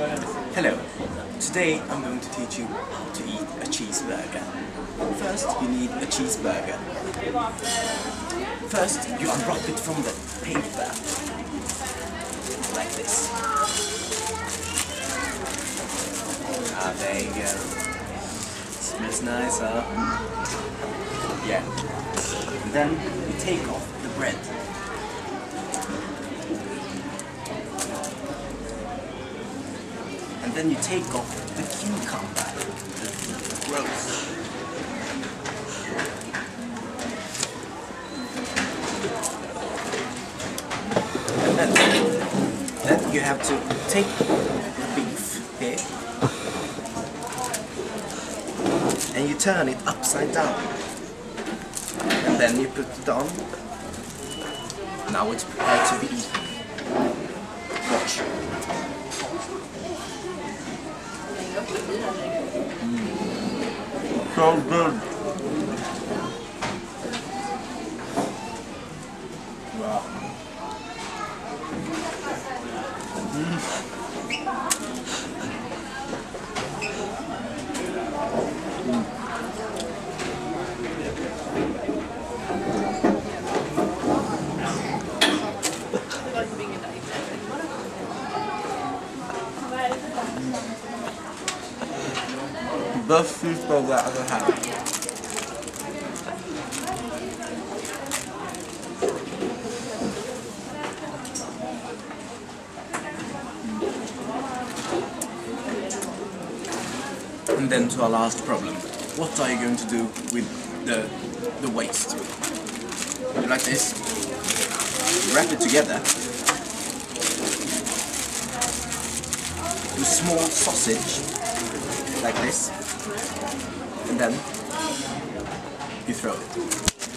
Hello. Today I'm going to teach you how to eat a cheeseburger. First, you need a cheeseburger. First, you unwrap it from the paper. Like this. Ah, there you go. Smells nice, huh? Yeah. And then you take off the bread. Then you take off the cucumber. Gross. And then, then you have to take the beef here and you turn it upside down. And then you put it on. Now it's prepared to be eaten. So good. Wow. Best cheeseburger I've ever had. And then to our last problem. What are you going to do with the the waste? Like this? Wrap it together. Do small sausage like this. And then you throw it.